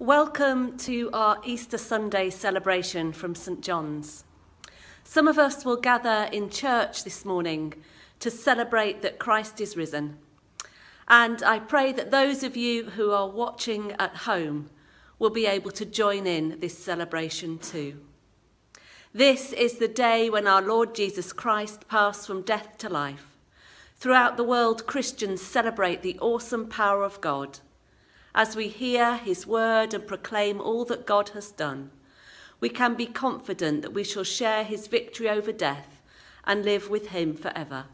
Welcome to our Easter Sunday celebration from St John's. Some of us will gather in church this morning to celebrate that Christ is risen. And I pray that those of you who are watching at home will be able to join in this celebration too. This is the day when our Lord Jesus Christ passed from death to life. Throughout the world, Christians celebrate the awesome power of God as we hear his word and proclaim all that God has done, we can be confident that we shall share his victory over death and live with him forever.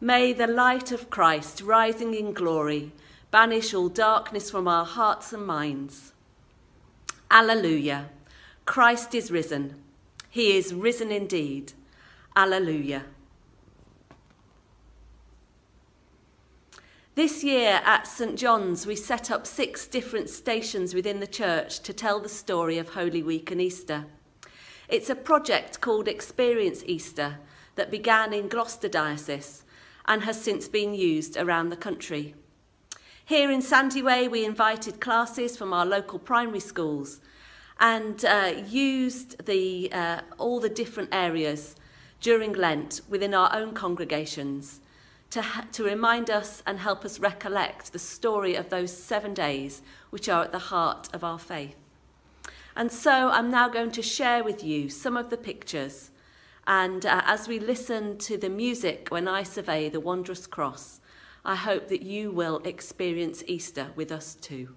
May the light of Christ rising in glory banish all darkness from our hearts and minds. Alleluia. Christ is risen. He is risen indeed. Alleluia. This year at St John's, we set up six different stations within the church to tell the story of Holy Week and Easter. It's a project called Experience Easter that began in Gloucester Diocese and has since been used around the country. Here in Sandiway, we invited classes from our local primary schools and uh, used the, uh, all the different areas during Lent within our own congregations to, to remind us and help us recollect the story of those seven days which are at the heart of our faith. And so I'm now going to share with you some of the pictures. And uh, as we listen to the music when I survey the wondrous cross, I hope that you will experience Easter with us too.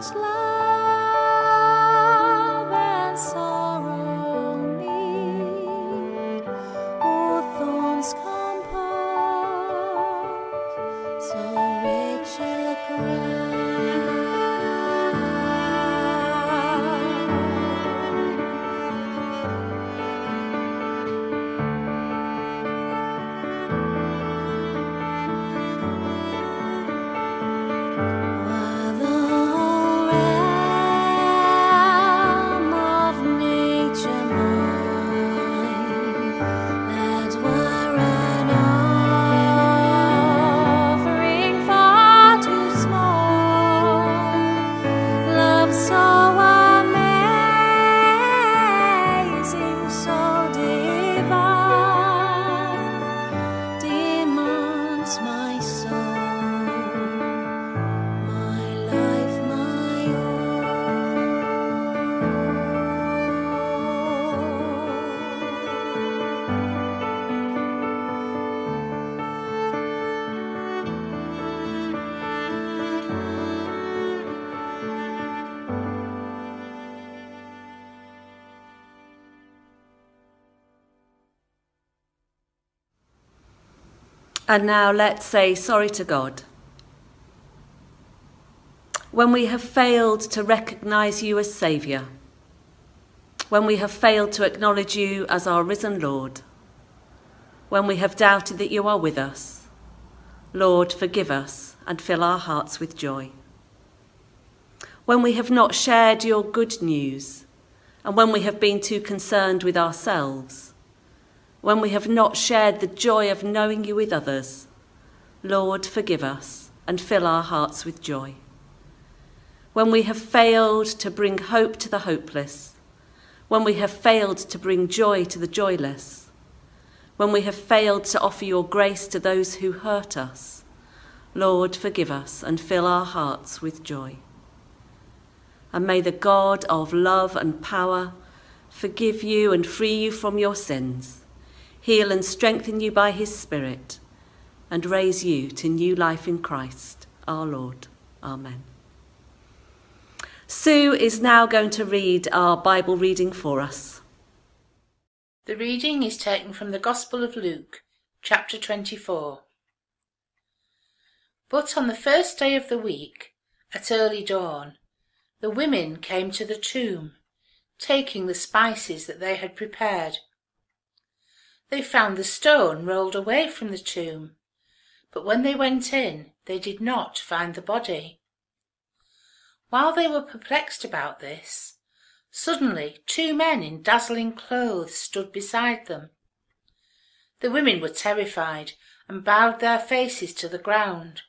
much love. And now let's say sorry to God. When we have failed to recognize you as Saviour, when we have failed to acknowledge you as our risen Lord, when we have doubted that you are with us, Lord, forgive us and fill our hearts with joy. When we have not shared your good news, and when we have been too concerned with ourselves, when we have not shared the joy of knowing you with others, Lord, forgive us and fill our hearts with joy. When we have failed to bring hope to the hopeless, when we have failed to bring joy to the joyless, when we have failed to offer your grace to those who hurt us, Lord, forgive us and fill our hearts with joy. And may the God of love and power forgive you and free you from your sins heal and strengthen you by his Spirit, and raise you to new life in Christ, our Lord. Amen. Sue is now going to read our Bible reading for us. The reading is taken from the Gospel of Luke, chapter 24. But on the first day of the week, at early dawn, the women came to the tomb, taking the spices that they had prepared they found the stone rolled away from the tomb, but when they went in they did not find the body. While they were perplexed about this, suddenly two men in dazzling clothes stood beside them. The women were terrified and bowed their faces to the ground.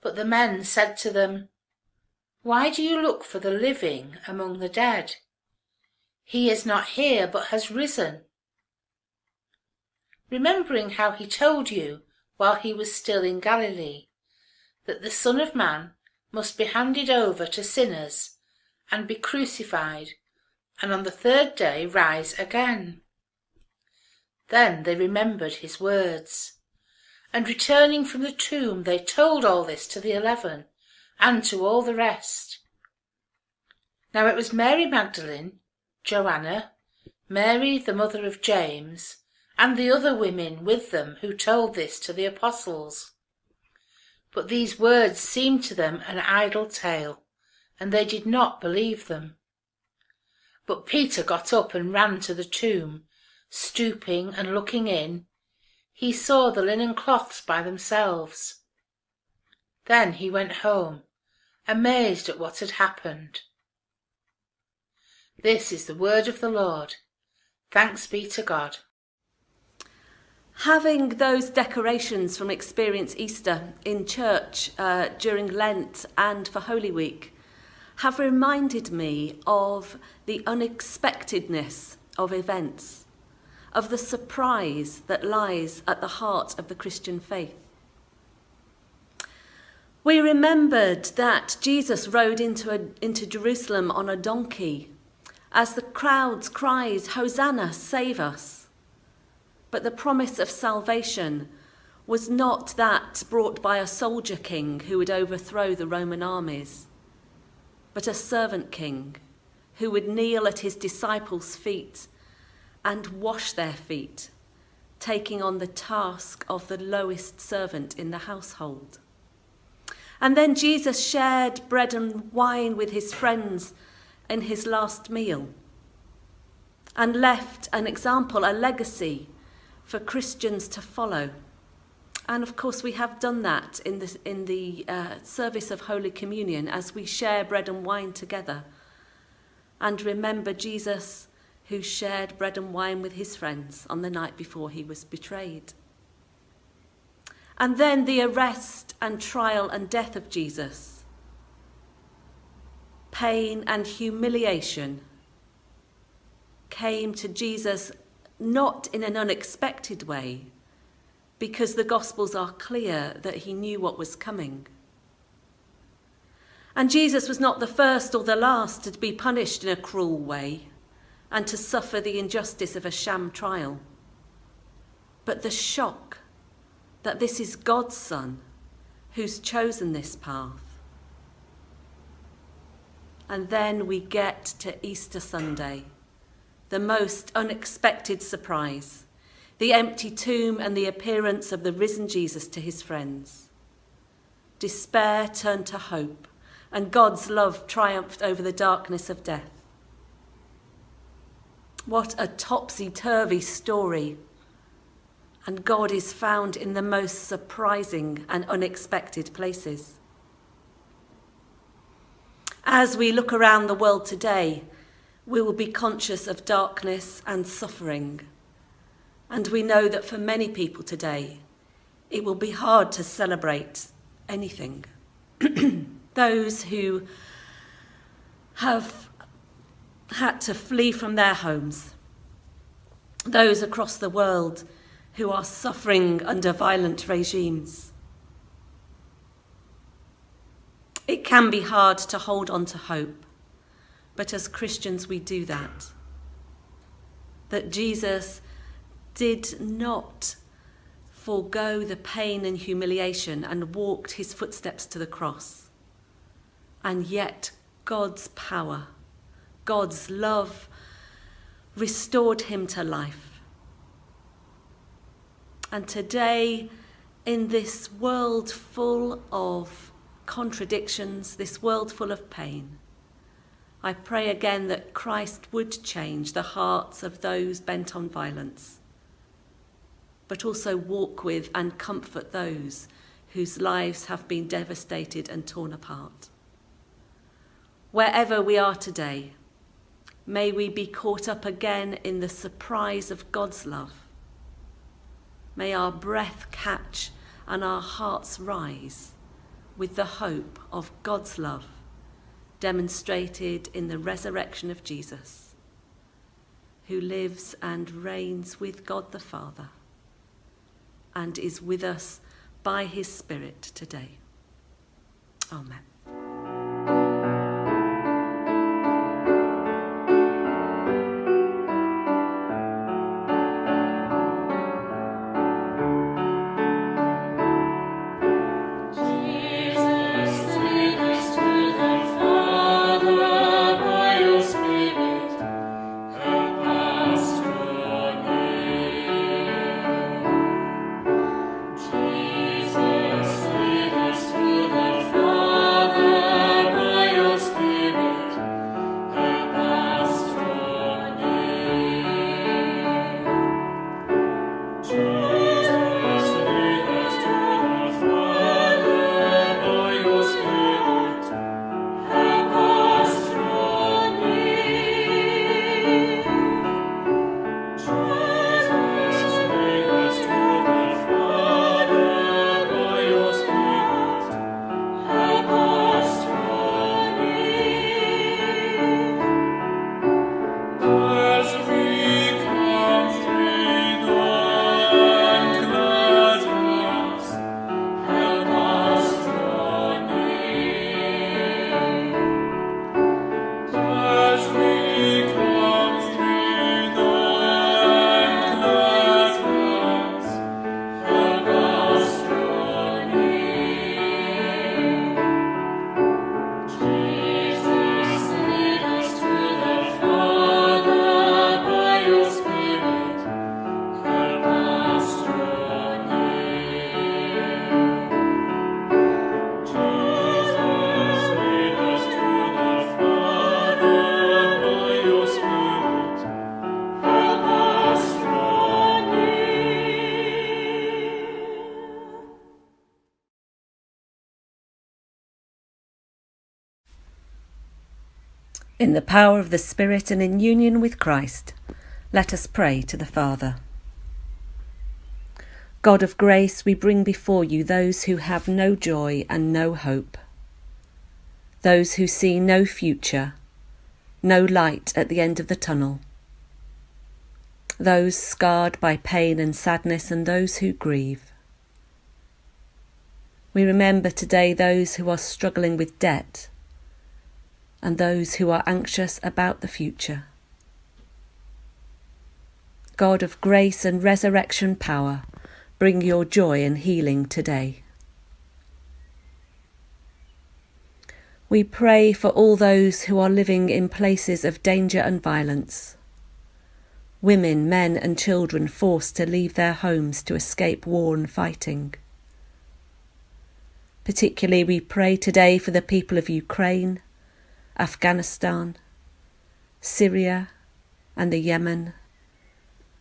But the men said to them, Why do you look for the living among the dead? He is not here, but has risen remembering how he told you, while he was still in Galilee, that the Son of Man must be handed over to sinners, and be crucified, and on the third day rise again. Then they remembered his words, and returning from the tomb they told all this to the eleven, and to all the rest. Now it was Mary Magdalene, Joanna, Mary the mother of James, and the other women with them who told this to the apostles. But these words seemed to them an idle tale, and they did not believe them. But Peter got up and ran to the tomb, stooping and looking in. He saw the linen cloths by themselves. Then he went home, amazed at what had happened. This is the word of the Lord. Thanks be to God. Having those decorations from Experience Easter in church uh, during Lent and for Holy Week have reminded me of the unexpectedness of events, of the surprise that lies at the heart of the Christian faith. We remembered that Jesus rode into, a, into Jerusalem on a donkey as the crowds cried, Hosanna, save us. But the promise of salvation was not that brought by a soldier king who would overthrow the Roman armies, but a servant king who would kneel at his disciples' feet and wash their feet, taking on the task of the lowest servant in the household. And then Jesus shared bread and wine with his friends in his last meal and left an example, a legacy for Christians to follow. And of course, we have done that in the, in the uh, service of Holy Communion as we share bread and wine together. And remember Jesus who shared bread and wine with his friends on the night before he was betrayed. And then the arrest and trial and death of Jesus. Pain and humiliation came to Jesus not in an unexpected way, because the Gospels are clear that he knew what was coming. And Jesus was not the first or the last to be punished in a cruel way and to suffer the injustice of a sham trial. But the shock that this is God's Son who's chosen this path. And then we get to Easter Sunday the most unexpected surprise, the empty tomb and the appearance of the risen Jesus to his friends. Despair turned to hope, and God's love triumphed over the darkness of death. What a topsy turvy story! And God is found in the most surprising and unexpected places. As we look around the world today, we will be conscious of darkness and suffering. And we know that for many people today, it will be hard to celebrate anything. Those who have had to flee from their homes, those across the world who are suffering under violent regimes. It can be hard to hold on to hope, but as Christians, we do that. That Jesus did not forego the pain and humiliation and walked his footsteps to the cross. And yet, God's power, God's love, restored him to life. And today, in this world full of contradictions, this world full of pain, I pray again that Christ would change the hearts of those bent on violence, but also walk with and comfort those whose lives have been devastated and torn apart. Wherever we are today, may we be caught up again in the surprise of God's love. May our breath catch and our hearts rise with the hope of God's love demonstrated in the resurrection of Jesus, who lives and reigns with God the Father and is with us by his Spirit today. Amen. In the power of the Spirit and in union with Christ, let us pray to the Father. God of grace, we bring before you those who have no joy and no hope, those who see no future, no light at the end of the tunnel, those scarred by pain and sadness, and those who grieve. We remember today those who are struggling with debt and those who are anxious about the future. God of grace and resurrection power, bring your joy and healing today. We pray for all those who are living in places of danger and violence. women, men, and children forced to leave their homes to escape war and fighting. Particularly, we pray today for the people of Ukraine, Afghanistan, Syria, and the Yemen,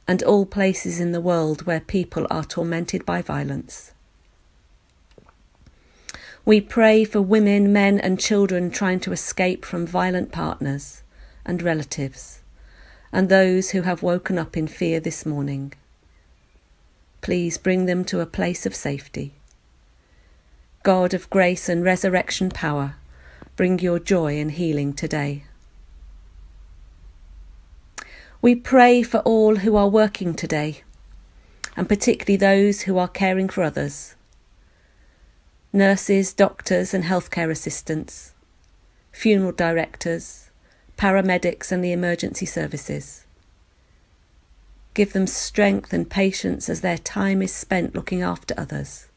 and all places in the world where people are tormented by violence. We pray for women, men, and children trying to escape from violent partners and relatives and those who have woken up in fear this morning. Please bring them to a place of safety. God of grace and resurrection power, bring your joy and healing today. We pray for all who are working today, and particularly those who are caring for others nurses, doctors, and healthcare assistants, funeral directors, paramedics, and the emergency services. Give them strength and patience as their time is spent looking after others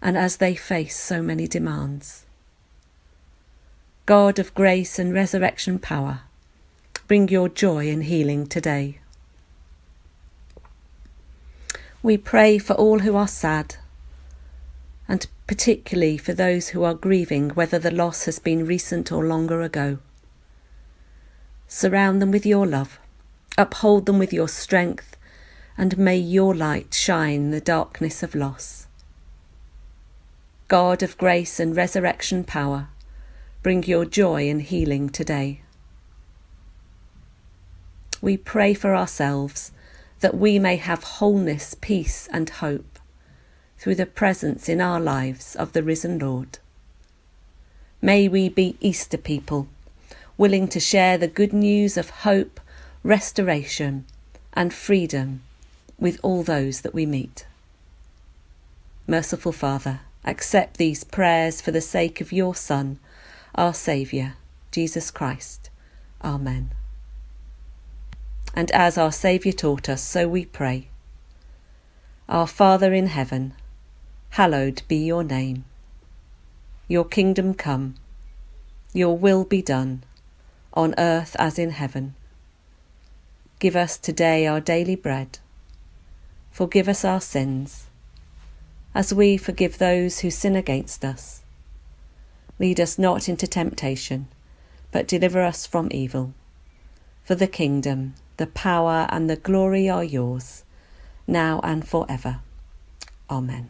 and as they face so many demands. God of grace and resurrection power, bring your joy and healing today. We pray for all who are sad, and particularly for those who are grieving whether the loss has been recent or longer ago. Surround them with your love, uphold them with your strength, and may your light shine in the darkness of loss. God of grace and resurrection power, bring your joy and healing today. We pray for ourselves that we may have wholeness, peace, and hope through the presence in our lives of the risen Lord. May we be Easter people willing to share the good news of hope, restoration, and freedom with all those that we meet. Merciful Father, accept these prayers for the sake of your Son, our Saviour, Jesus Christ. Amen. And as our Saviour taught us, so we pray. Our Father in heaven, hallowed be your name. Your kingdom come, your will be done on earth as in heaven. Give us today our daily bread. Forgive us our sins, as we forgive those who sin against us. Lead us not into temptation, but deliver us from evil. For the kingdom, the power, and the glory are yours, now and for ever. Amen.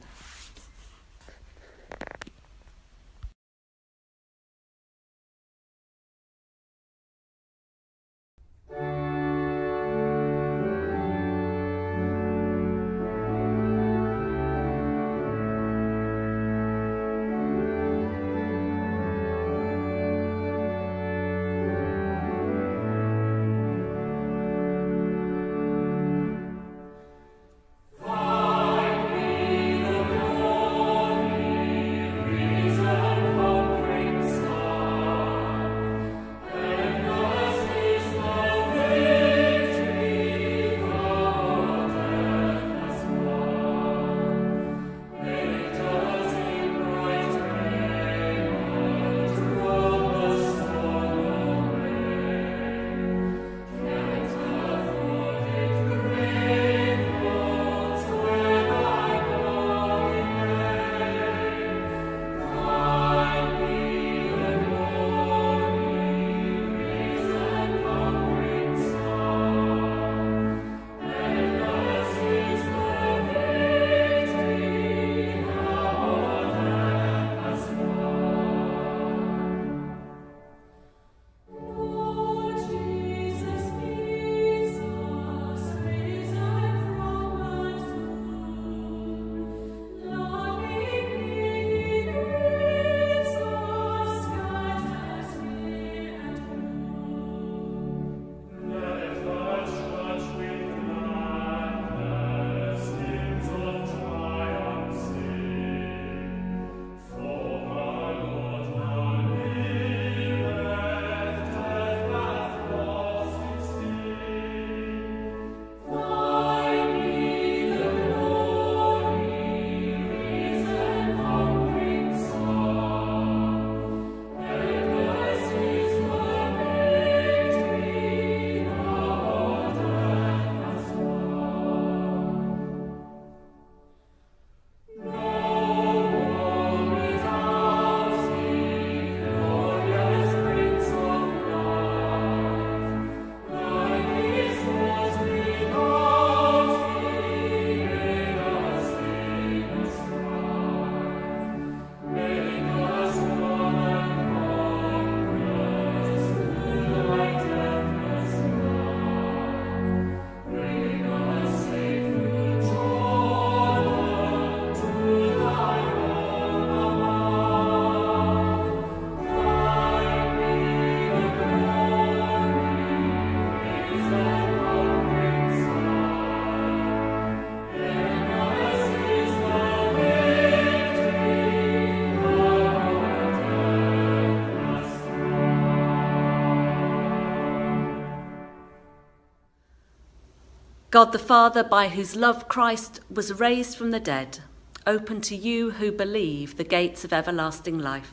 God the Father, by whose love Christ was raised from the dead, open to you who believe the gates of everlasting life.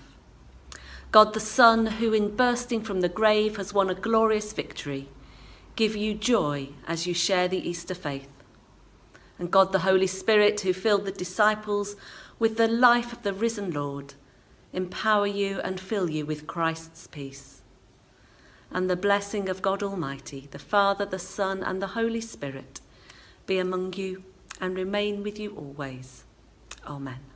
God the Son, who in bursting from the grave has won a glorious victory, give you joy as you share the Easter faith. And God the Holy Spirit, who filled the disciples with the life of the risen Lord, empower you and fill you with Christ's peace. And the blessing of God Almighty, the Father, the Son, and the Holy Spirit be among you and remain with you always. Amen.